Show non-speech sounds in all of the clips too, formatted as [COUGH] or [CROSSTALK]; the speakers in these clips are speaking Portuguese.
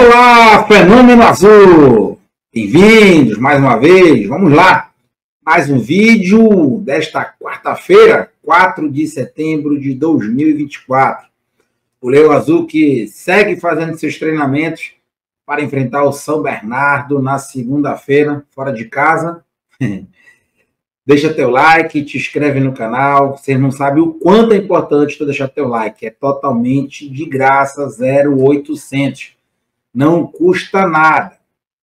Olá, Fenômeno Azul! Bem-vindos mais uma vez, vamos lá! Mais um vídeo desta quarta-feira, 4 de setembro de 2024. O Leão Azul que segue fazendo seus treinamentos para enfrentar o São Bernardo na segunda-feira, fora de casa. [LAUGHS] Deixa teu like, te inscreve no canal. Você não sabe o quanto é importante tu deixar teu like. É totalmente de graça, 0800 não custa nada.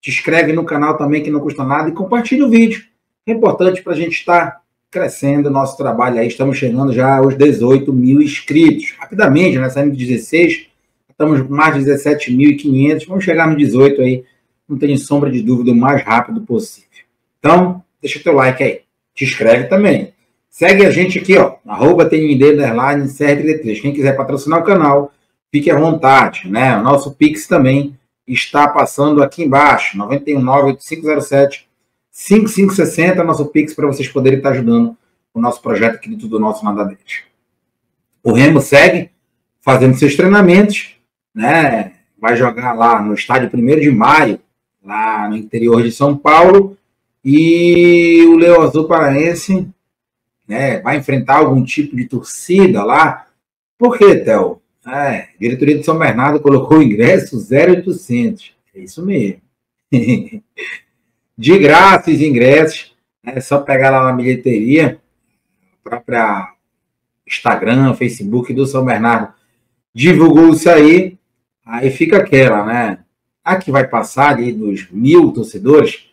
Te inscreve no canal também, que não custa nada, e compartilha o vídeo. É importante para a gente estar crescendo o nosso trabalho aí. Estamos chegando já aos 18 mil inscritos. Rapidamente, né? Saímos de 16, estamos com mais de 17.500. Vamos chegar no 18 aí, não tenho sombra de dúvida, o mais rápido possível. Então, deixa teu like aí. Te inscreve também. Segue a gente aqui, ó, arroba TND, underline, CRTD3. Quem quiser patrocinar o canal, fique à vontade, né? O nosso Pix também está passando aqui embaixo, 919-8507 5560, nosso Pix para vocês poderem estar ajudando o nosso projeto aqui do Nosso Nadadete. O Remo segue fazendo seus treinamentos, né? Vai jogar lá no estádio 1 de maio, lá no interior de São Paulo, e o Leão Azul Paraense né, vai enfrentar algum tipo de torcida lá. Por quê, Théo? É, diretoria de São Bernardo colocou o ingresso 0,800. É isso mesmo. [LAUGHS] de graça os ingressos. É só pegar lá na bilheteria, própria Instagram, Facebook do São Bernardo divulgou isso aí. Aí fica aquela, né? A que vai passar ali dos mil torcedores,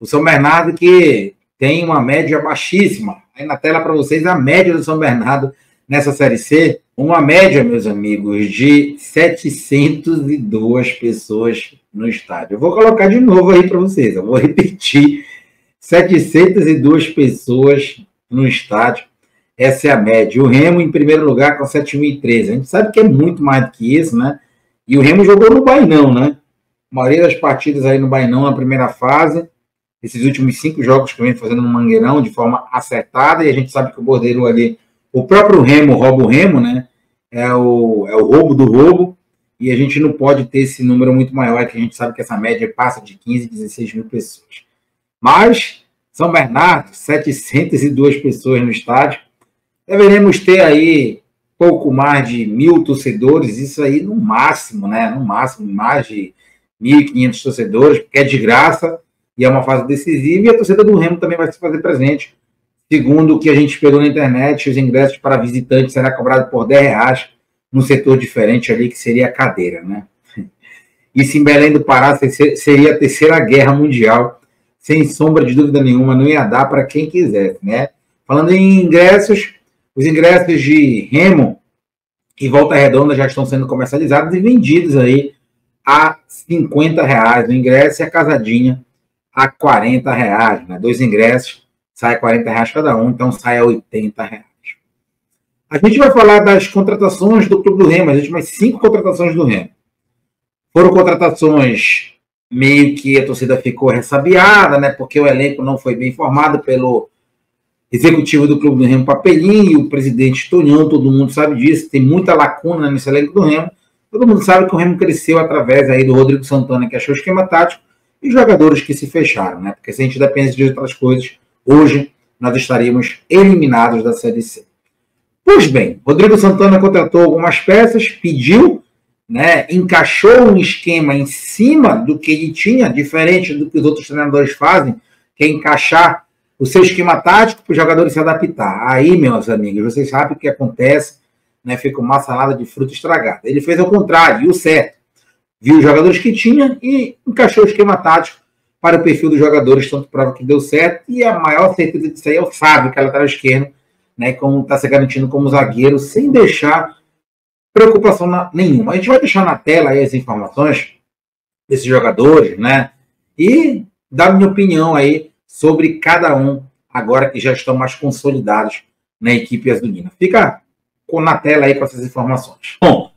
o São Bernardo que tem uma média baixíssima. Aí na tela para vocês a média do São Bernardo nessa Série C, uma média, meus amigos, de 702 pessoas no estádio. Eu vou colocar de novo aí para vocês, eu vou repetir. 702 pessoas no estádio. Essa é a média. O Remo, em primeiro lugar, com 7.013. A gente sabe que é muito mais do que isso, né? E o Remo jogou no Bainão, né? A maioria das partidas aí no Bainão na primeira fase. Esses últimos cinco jogos que vem fazendo no Mangueirão de forma acertada. E a gente sabe que o Bordeiro ali o próprio Remo rouba o Remo, né? É o, é o roubo do roubo, e a gente não pode ter esse número muito maior, que a gente sabe que essa média passa de 15, 16 mil pessoas. Mas, São Bernardo, 702 pessoas no estádio, deveremos ter aí pouco mais de mil torcedores, isso aí no máximo, né? No máximo, mais de 1.500 torcedores, porque é de graça e é uma fase decisiva, e a torcida do Remo também vai se fazer presente Segundo o que a gente pegou na internet, os ingressos para visitantes será cobrado por 10 reais num setor diferente ali, que seria a cadeira, né? [LAUGHS] Isso em Belém do Pará seria a terceira guerra mundial, sem sombra de dúvida nenhuma, não ia dar para quem quisesse, né? Falando em ingressos, os ingressos de Remo e Volta Redonda já estão sendo comercializados e vendidos aí a 50 reais o ingresso e a casadinha a 40 reais, né? Dois ingressos sai 40 reais cada um, então sai a 80 reais. A gente vai falar das contratações do Clube do Remo, as últimas cinco contratações do Remo. Foram contratações meio que a torcida ficou ressabiada, né? Porque o elenco não foi bem formado pelo executivo do Clube do Remo Papelinho, o presidente Tonhão, todo mundo sabe disso, tem muita lacuna nesse elenco do Remo. Todo mundo sabe que o Remo cresceu através aí do Rodrigo Santana, que achou o esquema tático, e jogadores que se fecharam, né? Porque se a gente depende de outras coisas, hoje nós estaríamos eliminados da Série C. Pois bem, Rodrigo Santana contratou algumas peças, pediu, né, encaixou um esquema em cima do que ele tinha, diferente do que os outros treinadores fazem, que é encaixar o seu esquema tático para os jogadores se adaptar. Aí, meus amigos, vocês sabem o que acontece, né, fica uma salada de fruta estragada. Ele fez ao contrário, e o certo. Viu os jogadores que tinha e encaixou o esquema tático para o perfil dos jogadores, tanto prova que deu certo, e a maior certeza disso aí é o Fábio, que é lateral esquerdo, né, como está se garantindo como zagueiro, sem deixar preocupação na, nenhuma. A gente vai deixar na tela aí as informações desses jogadores, né, e dar minha opinião aí sobre cada um, agora que já estão mais consolidados na equipe azulina. Fica na tela aí com essas informações. Bom,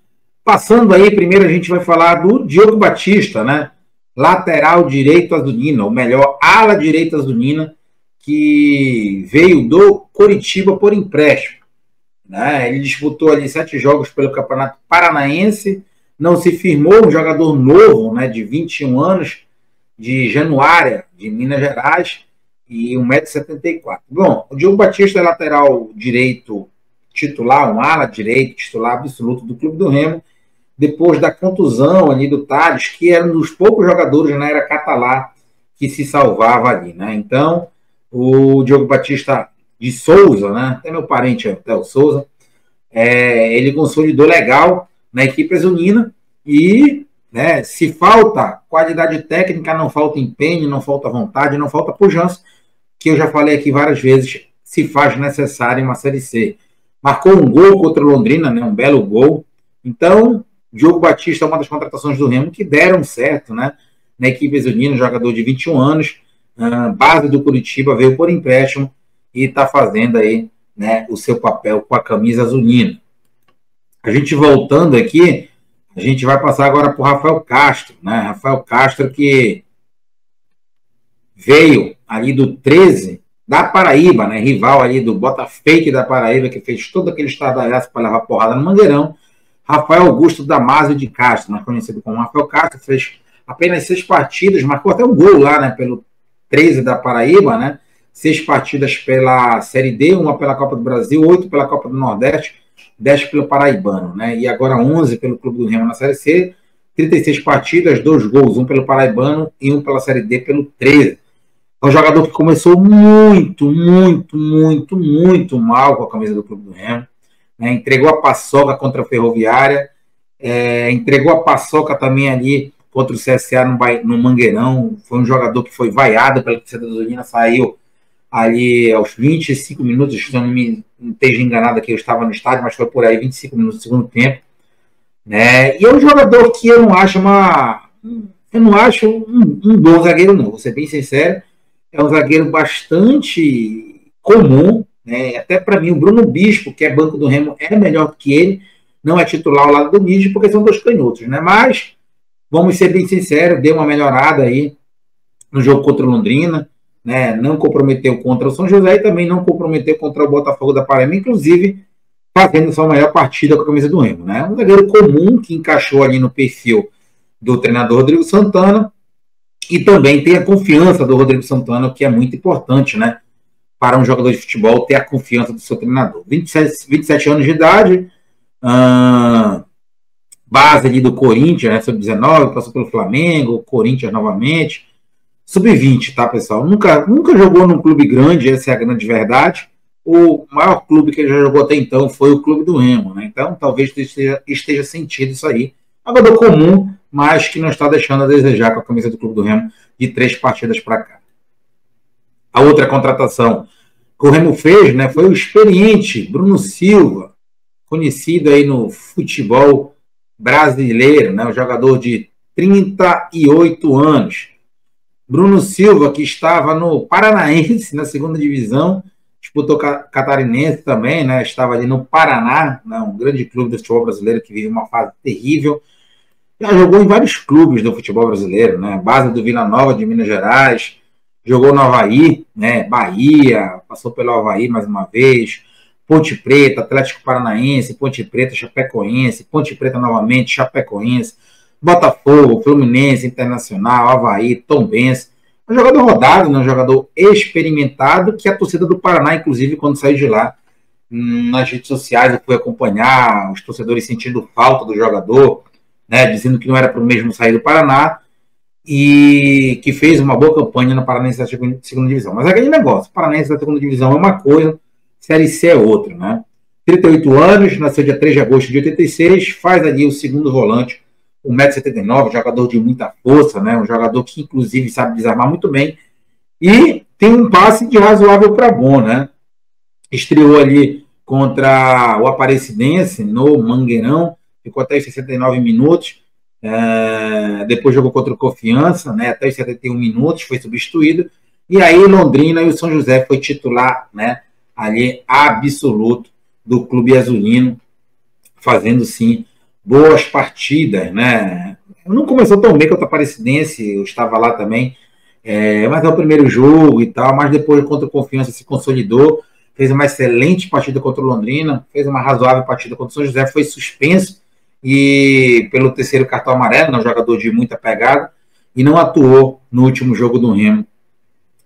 passando aí, primeiro a gente vai falar do Diogo Batista, né, lateral direito azulina, ou melhor, ala direita azulina, que veio do Coritiba por empréstimo. Né? Ele disputou ali sete jogos pelo Campeonato Paranaense, não se firmou, um jogador novo, né, de 21 anos, de Januária, de Minas Gerais, e 1,74m. Bom, o Diogo Batista é lateral direito titular, um ala direito titular absoluto do Clube do Remo, depois da contusão ali do Thales, que era um dos poucos jogadores na era catalá que se salvava ali, né? Então, o Diogo Batista de Souza, né? Até meu parente, até o Souza, é, ele consolidou legal na equipe azulina e né, se falta qualidade técnica, não falta empenho, não falta vontade, não falta pujança, que eu já falei aqui várias vezes, se faz necessário em uma Série C. Marcou um gol contra o Londrina, né, um belo gol. Então, Diogo Batista é uma das contratações do Remo que deram certo, né? Na equipe exulina, jogador de 21 anos, uh, base do Curitiba, veio por empréstimo e está fazendo aí né, o seu papel com a camisa azulina. A gente voltando aqui, a gente vai passar agora para o Rafael Castro, né? Rafael Castro que veio ali do 13 da Paraíba, né? Rival ali do Botafake da Paraíba, que fez todo aquele estardalhaço para levar porrada no Mangueirão. Rafael Augusto Damásio de Castro, mais conhecido como Rafael Castro, fez apenas seis partidas, marcou até um gol lá, né? Pelo 13 da Paraíba, né? Seis partidas pela Série D, uma pela Copa do Brasil, oito pela Copa do Nordeste, dez pelo Paraibano, né? E agora 11 pelo Clube do Remo na Série C, 36 partidas, dois gols, um pelo Paraibano e um pela Série D pelo 13. É um jogador que começou muito, muito, muito, muito mal com a camisa do Clube do Remo. Né? Entregou a paçoca contra a Ferroviária, é, entregou a paçoca também ali contra o CSA no, no Mangueirão. Foi um jogador que foi vaiado pela torcida da Zolina, saiu ali aos 25 minutos, se eu não me esteja enganado aqui, eu estava no estádio, mas foi por aí, 25 minutos do segundo tempo. Né? E é um jogador que eu não acho uma. Eu não acho um, um bom zagueiro, não, vou ser bem sincero. É um zagueiro bastante comum, né? Até para mim, o Bruno Bispo, que é banco do Remo, é melhor que ele. Não é titular ao lado do Nid, porque são dois canhotos, né? Mas, vamos ser bem sinceros, deu uma melhorada aí no jogo contra o Londrina né, não comprometeu contra o São José e também não comprometeu contra o Botafogo da Paraíba, inclusive fazendo sua maior partida com a camisa do Remo. Né? Um zagueiro comum que encaixou ali no perfil do treinador Rodrigo Santana e também tem a confiança do Rodrigo Santana, que é muito importante né, para um jogador de futebol ter a confiança do seu treinador. 27, 27 anos de idade, base ali do Corinthians, né, sub-19, passou pelo Flamengo, Corinthians novamente, Sub-20, tá, pessoal? Nunca, nunca jogou num clube grande, essa é a grande verdade. O maior clube que ele já jogou até então foi o Clube do Remo, né? Então, talvez esteja, esteja sentido isso aí. Jogador comum, mas que não está deixando a desejar com a camisa do Clube do Remo de três partidas para cá. A outra contratação que o Remo fez, né, foi o experiente Bruno Silva, conhecido aí no futebol brasileiro, né, um jogador de 38 anos Bruno Silva, que estava no Paranaense, na segunda divisão, disputou catarinense também, né? Estava ali no Paraná, né? um grande clube do futebol brasileiro que vive uma fase terrível. Já jogou em vários clubes do futebol brasileiro, né? Base do Vila Nova de Minas Gerais, jogou no Havaí, né? Bahia, passou pelo Havaí mais uma vez, Ponte Preta, Atlético Paranaense, Ponte Preta, Chapecoense, Ponte Preta novamente, Chapecoense Botafogo, Fluminense, Internacional, Havaí, Tombense. Um jogador rodado, né? um jogador experimentado, que a torcida do Paraná, inclusive, quando saiu de lá, hum, nas redes sociais, eu fui acompanhar os torcedores sentindo falta do jogador, né? dizendo que não era para o mesmo sair do Paraná, e que fez uma boa campanha no Paranense da segunda divisão. Mas é aquele negócio, Paranense da segunda divisão é uma coisa, Série C é outra, né? 38 anos, nasceu dia 3 de agosto de 86, faz ali o segundo volante 1,79m, jogador de muita força, né? um jogador que inclusive sabe desarmar muito bem. E tem um passe de razoável para bom, né? Estreou ali contra o Aparecidense no Mangueirão, ficou até os 69 minutos. É, depois jogou contra o Confiança, né? Até os 71 minutos, foi substituído. E aí Londrina e o São José foi titular, né? Ali absoluto do clube azulino, fazendo sim boas partidas, né? Não começou tão bem contra a Aparecidense, eu estava lá também, é, mas é o primeiro jogo e tal, mas depois contra o Confiança se consolidou, fez uma excelente partida contra o Londrina, fez uma razoável partida contra o São José, foi suspenso e pelo terceiro cartão amarelo, né, um jogador de muita pegada, e não atuou no último jogo do Remo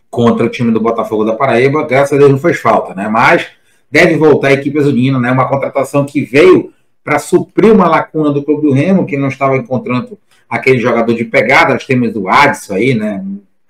contra o time do Botafogo da Paraíba. Graças a Deus não fez falta, né? Mas deve voltar a equipe azulina, né? Uma contratação que veio para suprir uma lacuna do Clube do Remo, que não estava encontrando aquele jogador de pegada, nós temos o Adson aí, né?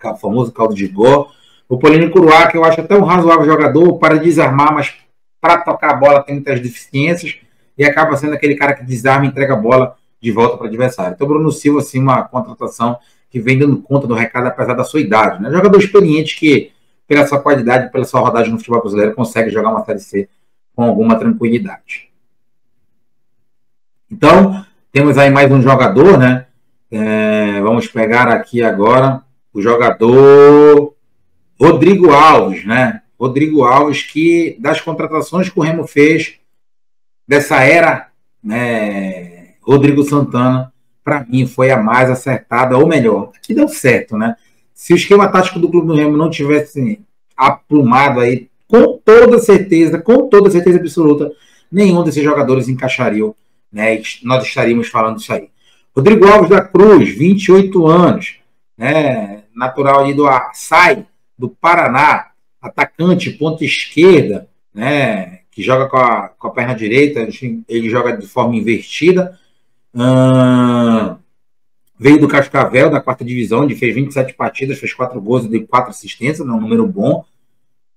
O famoso caldo de gol. O Polino Curuá, que eu acho até um razoável jogador para desarmar, mas para tocar a bola tem muitas deficiências e acaba sendo aquele cara que desarma e entrega a bola de volta para o adversário. Então, Bruno Silva, assim, uma contratação que vem dando conta do recado, apesar da sua idade. Né? Jogador experiente que, pela sua qualidade, pela sua rodagem no futebol brasileiro, consegue jogar uma Série C com alguma tranquilidade. Então, temos aí mais um jogador, né? É, vamos pegar aqui agora o jogador Rodrigo Alves, né? Rodrigo Alves, que das contratações que o Remo fez dessa era, né? Rodrigo Santana, para mim, foi a mais acertada, ou melhor, que deu certo, né? Se o esquema tático do Clube do Remo não tivesse aplumado aí, com toda certeza, com toda certeza absoluta, nenhum desses jogadores encaixaria né? Nós estaríamos falando isso aí. Rodrigo Alves da Cruz, 28 anos, né? Natural ali do Açai, do Paraná, atacante, ponta esquerda, né? Que joga com a, com a perna direita, ele joga de forma invertida. Hum, veio do Cascavel, da quarta divisão, onde fez 27 partidas, fez 4 gols e deu 4 assistências, né? um número bom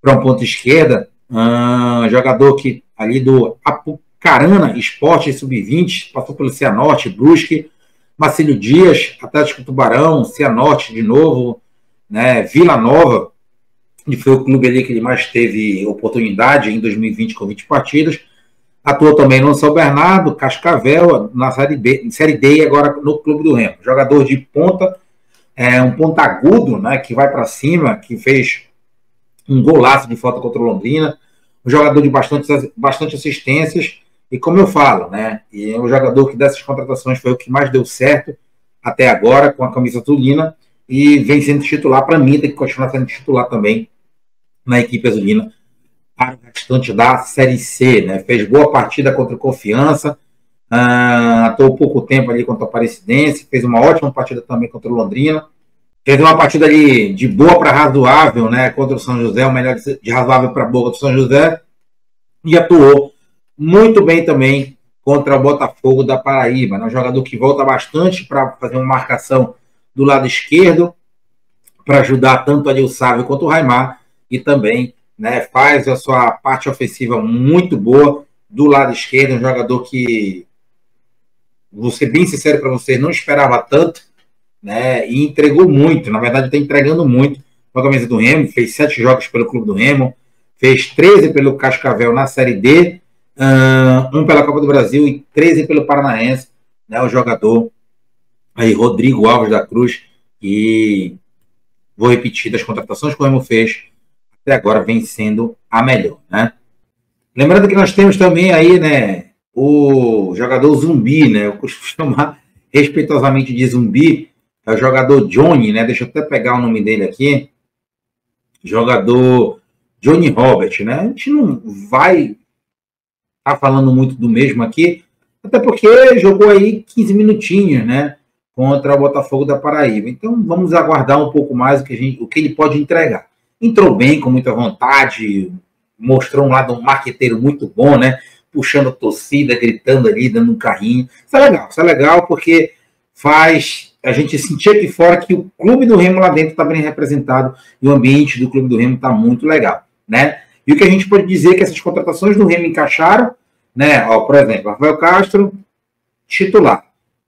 para um ponto esquerda. Hum, jogador que ali do Apu, Carana, Esporte Sub-20, passou pelo Cianorte, Brusque, Marcílio Dias, Atlético Tubarão, Cianorte de novo, né, Vila Nova, que foi o clube ali que ele mais teve oportunidade em 2020 com 20 partidas. Atuou também no São Bernardo, Cascavel, na Série, B, Série D e agora no Clube do Remo. Jogador de ponta, é, um ponta agudo, né, que vai para cima, que fez um golaço de falta contra o Londrina. Um jogador de bastante, bastante assistências e como eu falo, né? E é um jogador que dessas contratações foi o que mais deu certo até agora com a camisa azulina e vem sendo titular para mim, tem que continuar sendo titular também na equipe azulina para o restante da Série C, né? Fez boa partida contra o Confiança, uh, atuou pouco tempo ali contra o Aparecidense, fez uma ótima partida também contra o Londrina, fez uma partida ali de boa para razoável, né? Contra o São José, o melhor de razoável para boa contra o São José e atuou muito bem também contra o Botafogo da Paraíba. Né? Um jogador que volta bastante para fazer uma marcação do lado esquerdo, para ajudar tanto ali o Sávio quanto o Raimar, e também né, faz a sua parte ofensiva muito boa do lado esquerdo, um jogador que, vou ser bem sincero para você, não esperava tanto, né, e entregou muito, na verdade está entregando muito. Com a camisa do Remo, fez sete jogos pelo Clube do Remo, fez 13 pelo Cascavel na Série D, um pela Copa do Brasil e 13 pelo Paranaense, né, o jogador aí, Rodrigo Alves da Cruz, e vou repetir, das contratações que o Remo fez, até agora vem sendo a melhor, né? Lembrando que nós temos também aí, né, o jogador zumbi, né, eu costumo [LAUGHS] chamar respeitosamente de zumbi, é o jogador Johnny, né, deixa eu até pegar o nome dele aqui, jogador Johnny Robert, né, a gente não vai tá falando muito do mesmo aqui, até porque jogou aí 15 minutinhos, né? Contra o Botafogo da Paraíba. Então vamos aguardar um pouco mais o que, gente, o que ele pode entregar. Entrou bem, com muita vontade, mostrou um lado um marqueteiro muito bom, né? Puxando a torcida, gritando ali, dando um carrinho. Isso é legal, isso é legal porque faz a gente sentir aqui fora que o clube do Remo lá dentro está bem representado e o ambiente do clube do Remo está muito legal, né? E o que a gente pode dizer é que essas contratações do Remo encaixaram, né? Ó, por exemplo, Rafael Castro, titular.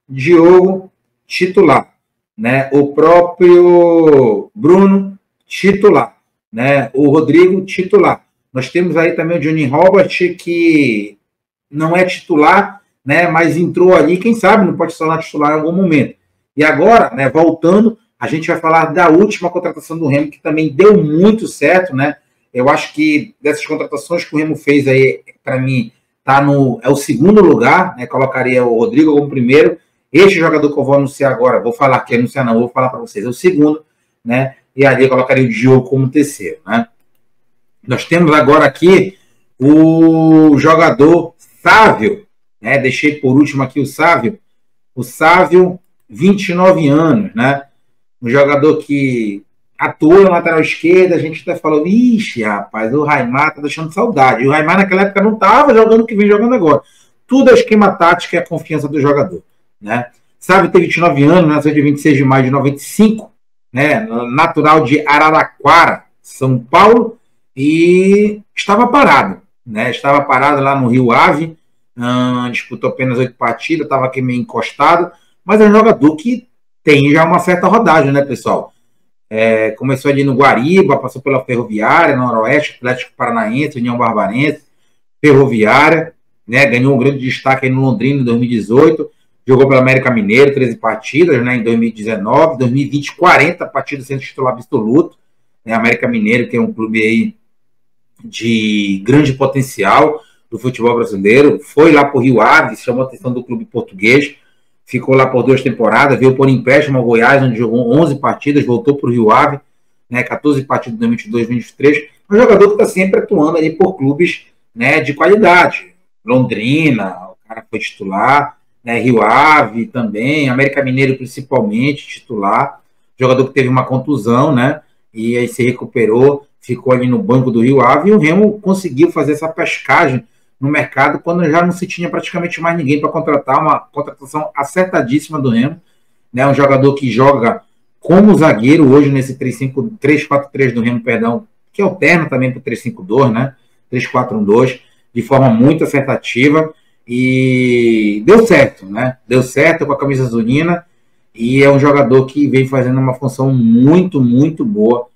Diogo, titular. Né? O próprio Bruno, titular. Né? O Rodrigo, titular. Nós temos aí também o Johnny Robert, que não é titular, né? mas entrou ali, quem sabe não pode se tornar titular em algum momento. E agora, né, voltando, a gente vai falar da última contratação do Remo, que também deu muito certo, né? Eu acho que dessas contratações que o Remo fez aí, para mim, tá no é o segundo lugar, né? Colocaria o Rodrigo como primeiro. Este jogador que eu vou anunciar agora, vou falar aqui, anunciar não, vou falar para vocês, é o segundo, né? E ali colocaria o Diogo como terceiro, né? Nós temos agora aqui o jogador Sávio, né? Deixei por último aqui o Sávio. O Sávio, 29 anos, né? Um jogador que atua na lateral esquerda, a gente até falou, ixi, rapaz, o Raimar tá deixando saudade. E o Raimar naquela época não estava jogando o que vem jogando agora. Tudo é esquema tático e a confiança do jogador, né? Sávio tem 29 anos, nasceu de 26 de maio de 95, né? Natural de Araraquara, São Paulo, e estava parado, né? Estava parado lá no Rio Ave, disputou apenas oito partidas, estava aqui meio encostado, mas é um jogador que tem já uma certa rodagem, né, pessoal? É, começou ali no Guariba, passou pela Ferroviária, Noroeste, Atlético Paranaense, União Barbarense, Ferroviária, né? Ganhou um grande destaque no Londrina em 2018, jogou pela América Mineiro, 13 partidas, né? Em 2019, 2020, 40 partidas sendo titular absoluto. Né? América Mineiro, que é um clube aí de grande potencial do futebol brasileiro. Foi lá para o Rio Ave, chamou a atenção do clube português. Ficou lá por duas temporadas, veio por empréstimo ao Goiás, onde jogou 11 partidas, voltou para o Rio Ave, né, 14 partidas em 2022 2023. Um jogador que está sempre atuando ali por clubes né, de qualidade. Londrina, o cara foi titular, né, Rio Ave também, América Mineiro principalmente, titular. Jogador que teve uma contusão, né? E aí se recuperou, ficou ali no banco do Rio Ave e o Remo conseguiu fazer essa pescagem no mercado quando já não se tinha praticamente mais ninguém para contratar, uma contratação acertadíssima do Remo, né? Um jogador que joga como zagueiro hoje nesse 3-4-3 do Remo, perdão, que alterna também para o 3-5-2, né? 3-4-1-2, de forma muito acertativa e deu certo, né? Deu certo com a camisa azulina e é um jogador que vem fazendo uma função muito, muito boa,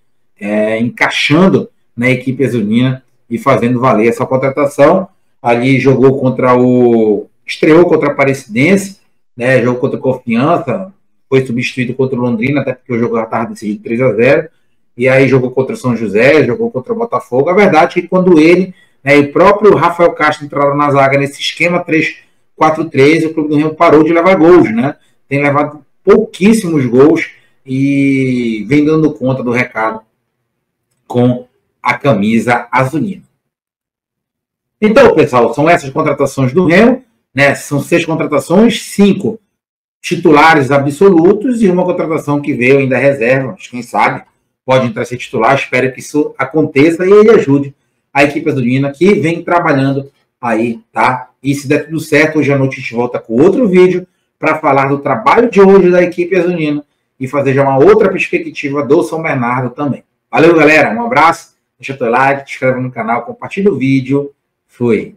é, encaixando na equipe azulina e fazendo valer essa contratação ali jogou contra o. estreou contra a Aparecidense, né? Jogou contra a Confiança, foi substituído contra o Londrina, até porque o jogo já estava decidido 3 a 0 E aí jogou contra o São José, jogou contra o Botafogo. A verdade é que quando ele né, e o próprio Rafael Castro entraram na zaga nesse esquema 3-4-3, o Clube do Rio parou de levar gols, né? Tem levado pouquíssimos gols e vem dando conta do recado com a camisa azulina. Então, pessoal, são essas contratações do Remo, né? São seis contratações, cinco titulares absolutos e uma contratação que veio ainda reserva, quem sabe pode entrar a ser titular. Espero que isso aconteça e ele ajude a equipe azulina que vem trabalhando aí, tá? E se der tudo certo, hoje à noite a gente volta com outro vídeo para falar do trabalho de hoje da equipe azulina e fazer já uma outra perspectiva do São Bernardo também. Valeu, galera. Um abraço. Deixa teu like, te inscreve no canal, compartilha o vídeo. Fui.